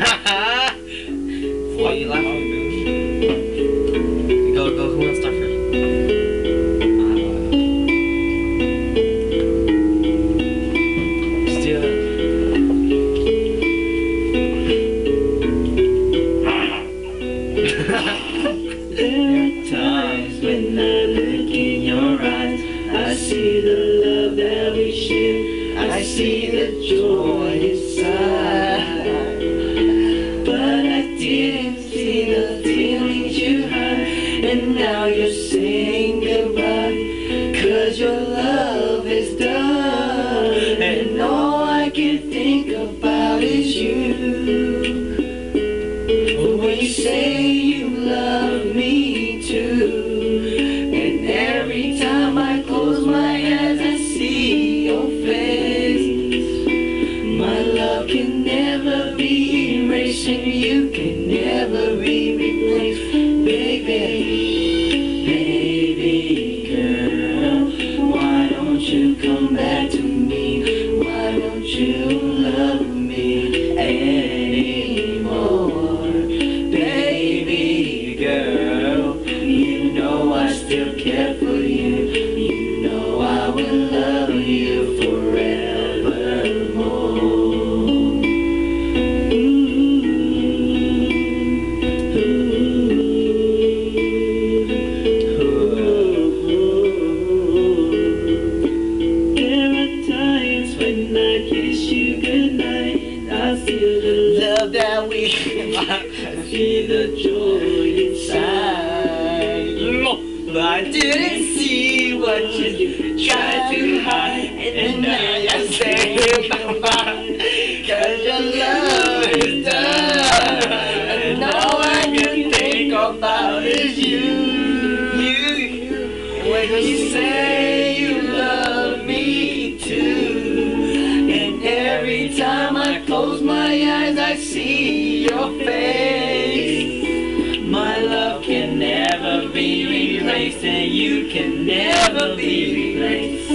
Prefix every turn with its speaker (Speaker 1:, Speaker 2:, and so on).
Speaker 1: Why are you laughing,
Speaker 2: are times when I look in your eyes, I see the love that we share, I see the joy inside. Your love is done, and all I can think about is you. When you say you love me too, and every time I close my eyes, I see your face. My love can never be erased, and you can never be replaced, care for you. You know I will love you forevermore. There are times when I kiss you goodnight. I feel the love that we I feel the joy I didn't see what you tried to hide, and now you're saying goodbye. Cause your love is done, and all I can think about is you. You, when you say you love me too, and every time I close my eyes, I see your face. Be replaced, and you can never be replaced,